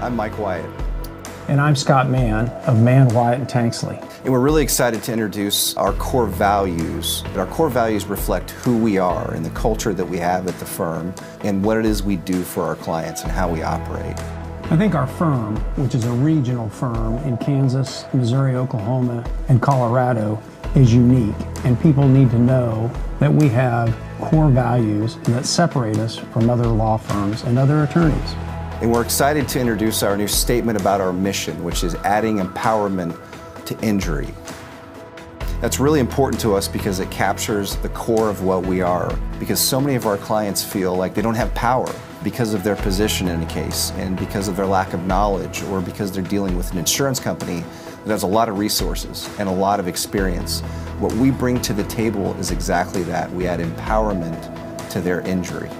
I'm Mike Wyatt. And I'm Scott Mann of Mann, Wyatt, and Tanksley. And we're really excited to introduce our core values. Our core values reflect who we are and the culture that we have at the firm and what it is we do for our clients and how we operate. I think our firm, which is a regional firm in Kansas, Missouri, Oklahoma, and Colorado, is unique. And people need to know that we have core values that separate us from other law firms and other attorneys. And we're excited to introduce our new statement about our mission, which is adding empowerment to injury. That's really important to us because it captures the core of what we are. Because so many of our clients feel like they don't have power because of their position in a case and because of their lack of knowledge or because they're dealing with an insurance company that has a lot of resources and a lot of experience. What we bring to the table is exactly that. We add empowerment to their injury.